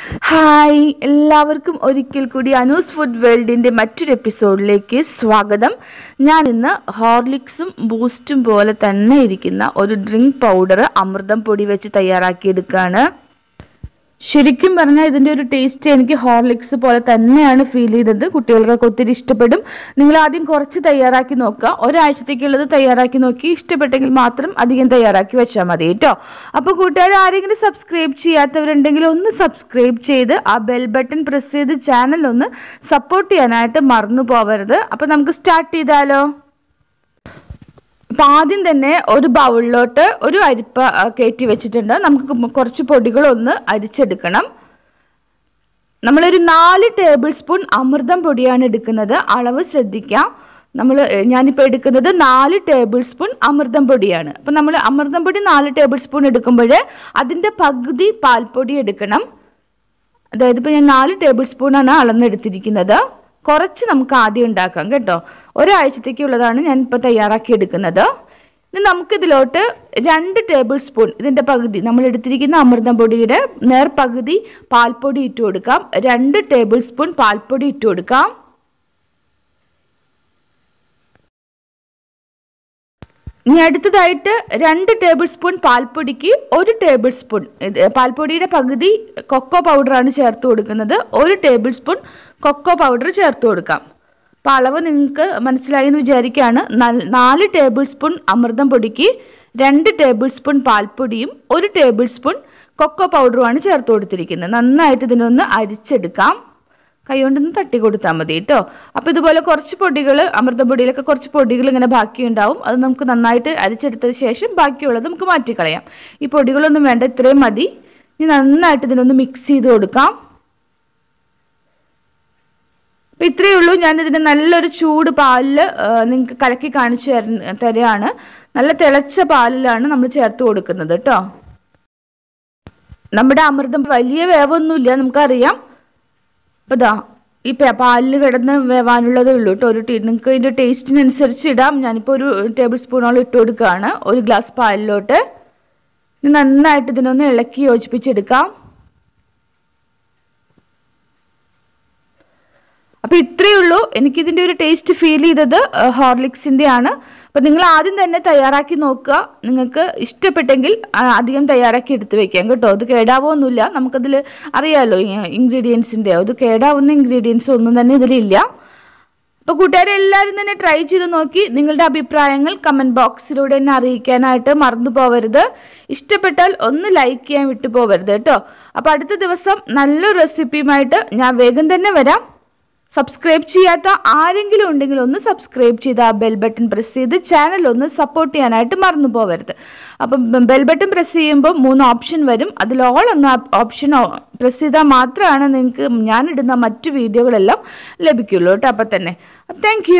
Hi എല്ലാവർക്കും ഒരിക്കൽ കൂടി അനൂസ് ഫുഡ് വേൾഡിന്റെ മറ്റൊരു എപ്പിസോഡിലേക്ക് സ്വാഗതം. ഞാൻ ഇന്ന് ഹോർലിക്സും ബൂസ്റ്റും പോലെ തന്നെ ഇരിക്കുന്ന ഒരു ഡ്രിങ്ക് പൗഡർ അമൃതം പൊടി വെച്ച് തയ്യാറാക്കിയെടുക്കുകയാണ് ശരിക്കും പറഞ്ഞാൽ ഇതിന്റെ ഒരു ടേസ്റ്റ് എനിക്ക് ഹോർലിക്സ് പോലെ തന്നെയാണ് ഫീൽ ചെയ്തത്. കുട്ടികൾക്കൊക്കെ ഒത്തിരി ഇഷ്ടപ്പെടും. നിങ്ങൾ ആദ്യം കുറച്ച് തയ്യാറാക്കി നോക്കുക. ഒരാഴ്ചത്തേക്കുള്ളത് തയ്യാറാക്കി നോക്കി. ഇഷ്ടപ്പെട്ടെങ്കിൽ മാത്രം അധികം തയ്യാറാക്കി വെച്ചാൽ മതി കേട്ടോ. അപ്പോൾ കൂട്ടുകാർ ആരെങ്കിലും സബ്സ്ക്രൈബ് ചെയ്യാത്തവരുണ്ടെങ്കിൽ ഒന്ന് സബ്സ്ക്രൈബ് ചെയ്ത് ആ ബെൽ ബട്ടൺ പ്രസ് ചെയ്ത് ചാനൽ ഒന്ന് സപ്പോർട്ട് ചെയ്യാനായിട്ട് മറന്നു പോവരുത്. അപ്പോൾ നമുക്ക് സ്റ്റാർട്ട് ചെയ്താലോ? അപ്പം ആദ്യം തന്നെ ഒരു ബൗളിലോട്ട് ഒരു അരിപ്പ കയറ്റി വെച്ചിട്ടുണ്ട്. നമുക്ക് കുറച്ച് പൊടികളൊന്ന് അരിച്ചെടുക്കണം. നമ്മളൊരു നാല് ടേബിൾ സ്പൂൺ അമൃതം പൊടിയാണ് എടുക്കുന്നത്. അളവ് ശ്രദ്ധിക്കാം. നമ്മൾ ഞാനിപ്പോൾ എടുക്കുന്നത് നാല് ടേബിൾ സ്പൂൺ അമൃതം പൊടിയാണ്. അപ്പം നമ്മൾ അമൃതം പൊടി നാല് ടേബിൾ സ്പൂൺ എടുക്കുമ്പോൾ അതിന്റെ പകുതി പാൽപ്പൊടി എടുക്കണം. അതായത് ഇപ്പോൾ ഞാൻ നാല് ടേബിൾ സ്പൂണാണ് അളന്നെടുത്തിരിക്കുന്നത്. കുറച്ച് നമുക്ക് ആദ്യം ഉണ്ടാക്കാം കേട്ടോ. ഒരാഴ്ചത്തേക്കുള്ളതാണ് ഞാൻ ഇപ്പോൾ തയ്യാറാക്കി എടുക്കുന്നത് ഇനി നമുക്കിതിലോട്ട് രണ്ട് ടേബിൾ സ്പൂൺ ഇതിന്റെ പകുതി നമ്മൾ എടുത്തിരിക്കുന്ന അമൃതം പൊടിയുടെ നേർപ്പകുതി പകുതി പാൽപ്പൊടി ഇട്ട് കൊടുക്കാം. രണ്ട് ടേബിൾ സ്പൂൺ പാൽപ്പൊടി ഇട്ട് കൊടുക്കാം. ഇനി അടുത്തതായിട്ട് രണ്ട് ടേബിൾ സ്പൂൺ പാൽപ്പൊടിക്ക് ഒരു ടേബിൾ സ്പൂൺ പാൽപ്പൊടിയുടെ പകുതി കൊക്കോ പൗഡറാണ് ചേർത്ത് കൊടുക്കുന്നത്. ഒരു ടേബിൾ സ്പൂൺ കൊക്കോ പൗഡർ ചേർത്ത് കൊടുക്കാം. അപ്പോൾ അളവ് നിങ്ങൾക്ക് മനസ്സിലായി എന്ന് വിചാരിക്കുകയാണ് നാല് ടേബിൾ സ്പൂൺ അമൃതം പൊടിക്ക് രണ്ട് ടേബിൾ സ്പൂൺ പാൽപ്പൊടിയും ഒരു ടേബിൾ സ്പൂൺ കൊക്കോ പൗഡറുമാണ് ചേർത്ത് കൊടുത്തിരിക്കുന്നത്. നന്നായിട്ട് ഇതിനൊന്ന് അരിച്ചെടുക്കാം. കൈകൊണ്ടൊന്ന് തട്ടി കൊടുത്താൽ മതി കേട്ടോ അപ്പോൾ ഇതുപോലെ കുറച്ച് പൊടികൾ അമൃതപ്പൊടിയിലൊക്കെ കുറച്ച് പൊടികൾ ഇങ്ങനെ ബാക്കിയുണ്ടാവും. അത് നമുക്ക് നന്നായിട്ട് അരിച്ചെടുത്തതിന് ശേഷം ബാക്കിയുള്ളത് നമുക്ക് മാറ്റിക്കളയാം. ഈ പൊടികളൊന്നും വേണ്ട ഇത്രയും മതി. ഇനി നന്നായിട്ട് ഇതിനൊന്ന് മിക്സ് ചെയ്ത് കൊടുക്കാം. അപ്പം ഇത്രയേ ഉള്ളൂ. ഞാനിതിന് നല്ലൊരു ചൂട് പാലിൽ നിങ്ങൾക്ക് കലക്കി കാണിച്ചു തര തരാണ്. നല്ല തിളച്ച പാലിലാണ് നമ്മൾ ചേർത്ത് കൊടുക്കുന്നത് കേട്ടോ നമ്മുടെ അമൃതം വലിയ വേവൊന്നുമില്ല നമുക്കറിയാം. അപ്പോൾ ഇതാ ഈ പാലിൽ കിടന്ന് വേവാനുള്ളതേ ഉള്ളൂ കേട്ടോ ഒരു ടീ നിങ്ങൾക്ക് ഇതിന്റെ ടേസ്റ്റിനനുസരിച്ച് ഇടാം. ഞാനിപ്പോൾ ഒരു ടേബിൾ സ്പൂണോളം ഇട്ട് കൊടുക്കുകയാണ് ഒരു ഗ്ലാസ് പാലിലോട്ട്. നന്നായിട്ട് ഇതിനൊന്ന് ഇളക്കി യോജിപ്പിച്ചെടുക്കാം അപ്പോൾ ഇത്രയേ ഉള്ളൂ എനിക്കിതിന്റെ ഒരു ടേസ്റ്റ് ഫീൽ ചെയ്തത് ഹോർലിക്സിന്റെ ആണ് അപ്പം നിങ്ങൾ ആദ്യം തന്നെ തയ്യാറാക്കി നോക്കുക. നിങ്ങൾക്ക് ഇഷ്ടപ്പെട്ടെങ്കിൽ അധികം തയ്യാറാക്കി എടുത്ത് വെക്കാം കേട്ടോ. അത് കേടാവൊന്നുമില്ല നമുക്കതിൽ അറിയാമല്ലോ ഇൻഗ്രീഡിയൻസിന്റെ അത് കേടാവുന്ന ഇൻഗ്രീഡിയൻസ് ഒന്നും തന്നെ ഇതിലില്ല. അപ്പോൾ കൂട്ടുകാരെ എല്ലാവരും തന്നെ ട്രൈ ചെയ്ത് നോക്കി. നിങ്ങളുടെ അഭിപ്രായങ്ങൾ കമന്റ് ബോക്സിലൂടെ എന്നെ അറിയിക്കാനായിട്ട് മറന്നു പോവരുത്. ഇഷ്ടപ്പെട്ടാൽ ഒന്ന് ലൈക്ക് ചെയ്യാൻ വിട്ടു പോവരുത് കേട്ടോ. അപ്പോൾ അടുത്ത ദിവസം നല്ലൊരു റെസിപ്പിയുമായിട്ട് ഞാൻ വേഗം തന്നെ വരാം. സബ്സ്ക്രൈബ് ചെയ്യാത്ത ആരെങ്കിലും ഉണ്ടെങ്കിൽ ഒന്ന് സബ്സ്ക്രൈബ് ചെയ്ത് ആ ബെൽ ബട്ടൺ പ്രസ് ചെയ്ത് ചാനൽ ഒന്ന് സപ്പോർട്ട് ചെയ്യാനായിട്ട് മറന്നു പോകരുത് അപ്പം ബെൽ ബട്ടൺ പ്രസ് ചെയ്യുമ്പോൾ മൂന്ന് ഓപ്ഷൻ വരും. അതിൽ ഓൾ ഒന്ന് ഓപ്ഷൻ പ്രസ് ചെയ്താൽ മാത്രമാണ് നിങ്ങൾക്ക് ഞാനിടുന്ന മറ്റു വീഡിയോകളെല്ലാം ലഭിക്കുള്ളൂ കേട്ടോ. അപ്പം തന്നെ. താങ്ക്